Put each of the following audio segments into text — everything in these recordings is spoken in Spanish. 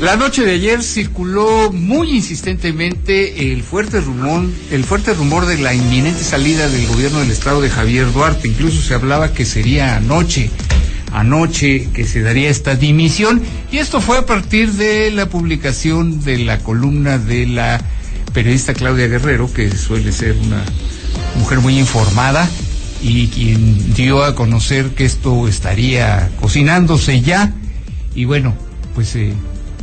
La noche de ayer circuló muy insistentemente el fuerte rumor, el fuerte rumor de la inminente salida del gobierno del estado de Javier Duarte. Incluso se hablaba que sería anoche, anoche que se daría esta dimisión. Y esto fue a partir de la publicación de la columna de la periodista Claudia Guerrero, que suele ser una mujer muy informada y quien dio a conocer que esto estaría cocinándose ya. Y bueno, pues eh,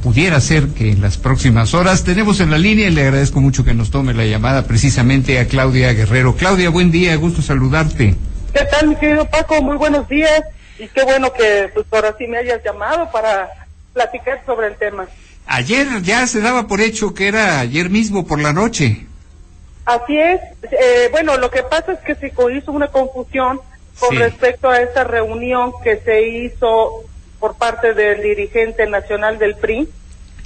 pudiera ser que en las próximas horas tenemos en la línea y le agradezco mucho que nos tome la llamada precisamente a Claudia Guerrero. Claudia, buen día, gusto saludarte. ¿Qué tal, mi querido Paco? Muy buenos días y qué bueno que pues ahora sí me hayas llamado para platicar sobre el tema. Ayer ya se daba por hecho que era ayer mismo por la noche. Así es. Eh, bueno, lo que pasa es que se hizo una confusión con Sí. respecto a esa reunión que se hizo por parte del dirigente nacional del PRI,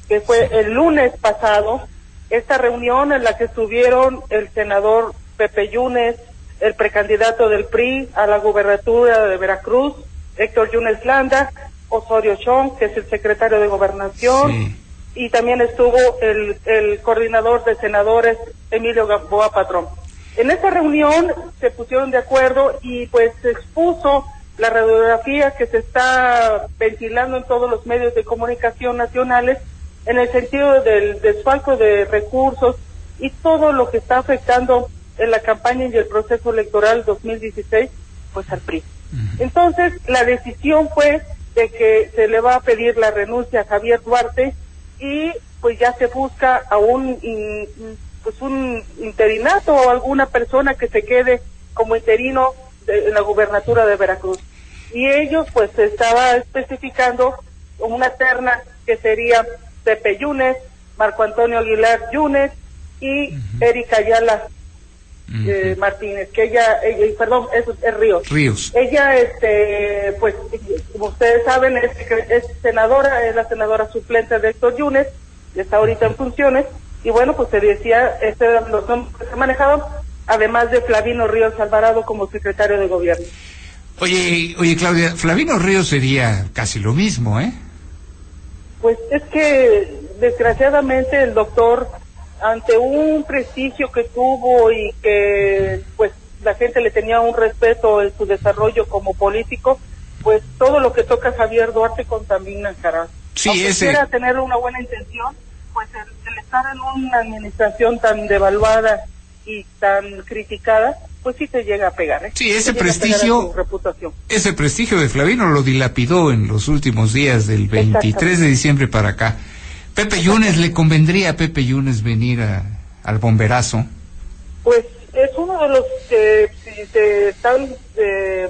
que fue el lunes pasado. Esta reunión en la que estuvieron el senador Pepe Yunes, el precandidato del PRI a la gubernatura de Veracruz, Héctor Yunes Landa, Osorio Chong, que es el secretario de Gobernación, Sí. y también estuvo el, el coordinador de senadores, Emilio Gamboa Patrón. En esa reunión se pusieron de acuerdo y pues se expuso la radiografía que se está ventilando en todos los medios de comunicación nacionales en el sentido del desfalco de recursos y todo lo que está afectando en la campaña y el proceso electoral 2016, pues al PRI. Entonces, la decisión fue de que se le va a pedir la renuncia a Javier Duarte y pues ya se busca a un pues un interinato o alguna persona que se quede como interino de- en la gubernatura de Veracruz. Y ellos pues se estaba especificando una terna que sería Pepe Yunes, Marco Antonio Aguilar Yunes y Erika Ayala eh, Martínez, que ella, ella perdón, eso es Ríos. Ríos. Ella, este, pues, como ustedes saben, es, es senadora, es la senadora suplente de Héctor Yunes, y está ahorita en funciones, y bueno, pues se decía, este los nombres que se manejaban, además de Flavino Ríos Alvarado como secretario de gobierno. Oye, oye Claudia, Flavino Ríos sería casi lo mismo, ¿eh? Pues es que, desgraciadamente, el doctor, ante un prestigio que tuvo y que, pues, la gente le tenía un respeto en su desarrollo como político, pues todo lo que toca Javier Duarte contamina, cara. Sí, Aunque ese- quiera tener una buena intención, pues el, el estar en una administración tan devaluada y tan criticada, pues sí te llega a pegar, ¿eh? Sí, ese prestigio- reputación. Ese prestigio de Flavino lo dilapidó en los últimos días del 23 de diciembre para acá. Pepe Yunes, ¿le convendría a Pepe Yunes venir a- al bomberazo? Pues es uno de los que si se están eh,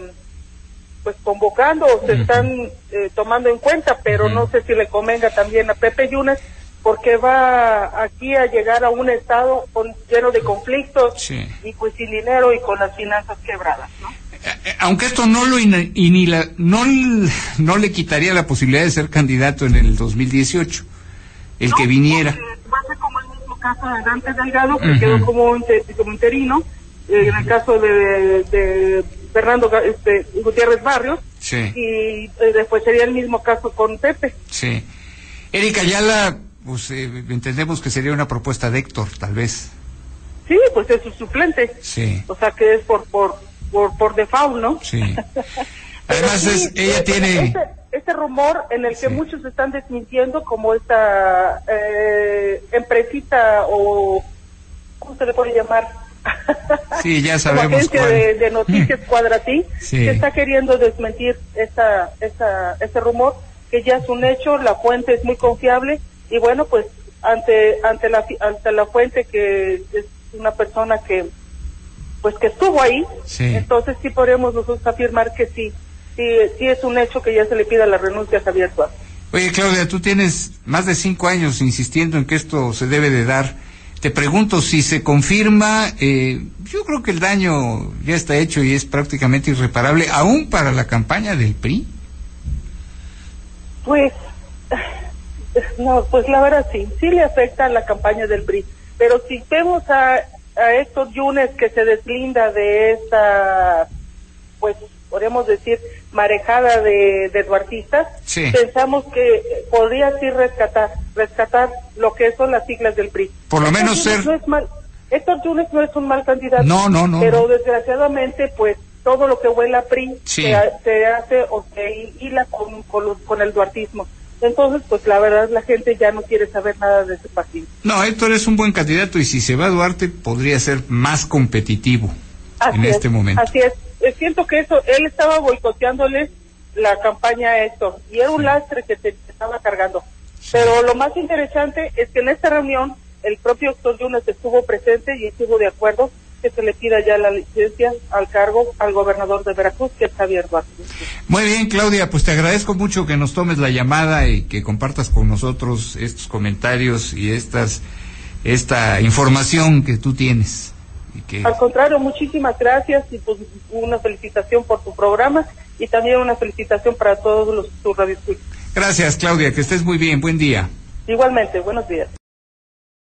pues convocando o se están eh, tomando en cuenta, pero no sé si le convenga también a Pepe Yunes porque va aquí a llegar a un estado con, lleno de conflictos Sí. y pues sin dinero y con las finanzas quebradas, ¿no? Eh, Aunque esto no lo ina- inila- no, l- no le quitaría la posibilidad de ser candidato en el 2018, el que No, viniera. porque Va a ser como el mismo caso de Dante Delgado, que Ujú. quedó como, inter- como interino, eh, en el caso de, de Fernando este, Gutiérrez Barrios, Sí, y eh, después sería el mismo caso con Pepe. sí. Erika Ayala, pues eh, entendemos que sería una propuesta de Héctor, tal vez. Sí, pues es su suplente. Sí, O sea que es por por por, por default, ¿no? sí. Además, sí, es, ella este- tiene... Este, este rumor en el que Sí. muchos están desmintiendo como esta eh, empresita o... ¿Cómo se le puede llamar? Sí, ya sabemos agencia cuál. de, de noticias Cuadratí, Sí. que está queriendo desmentir esta, esta, este rumor, que ya es un hecho, la fuente es muy confiable, y bueno, pues ante, ante, la, ante la fuente que es una persona que pues que estuvo ahí, Sí. entonces sí podemos nosotros afirmar que sí, sí, sí es un hecho que ya se le pida la renuncia a Javier Suárez. Oye, Claudia, tú tienes más de cinco años insistiendo en que esto se debe de dar. Te pregunto si se confirma, eh, yo creo que el daño ya está hecho y es prácticamente irreparable, aún para la campaña del PRI. Pues, no, pues la verdad sí, sí le afecta a la campaña del PRI. Pero si vemos a, a Héctor Yunes que se deslinda de esta, pues, podríamos decir, marejada de, de duartistas, pensamos que podría sí rescatar, rescatar lo que son las siglas del PRI. Por lo menos ser... No es mal, Héctor Yunes no es un mal candidato. No, no, no. Pero desgraciadamente, pues, todo lo que huele a PRI se, hace o se hila con, con, el duartismo. Entonces, pues la verdad la gente ya no quiere saber nada de ese partido. No, Héctor es un buen candidato y si se va a Duarte podría ser más competitivo en este momento. Así es. Eh, siento que eso, él estaba boicoteándole la campaña a Héctor y era un lastre que se estaba cargando. Pero lo más interesante es que en esta reunión el propio Héctor Yunes estuvo presente y estuvo de acuerdo que se le pida ya la licencia al cargo al gobernador de Veracruz, que es Javier Duarte. Muy bien, Claudia, pues te agradezco mucho que nos tomes la llamada y que compartas con nosotros estos comentarios y estas esta información que tú tienes. Al contrario, muchísimas gracias y pues una felicitación por tu programa y también una felicitación para todos los tus Gracias, Claudia, que estés muy bien. Buen día. Igualmente, buenos días.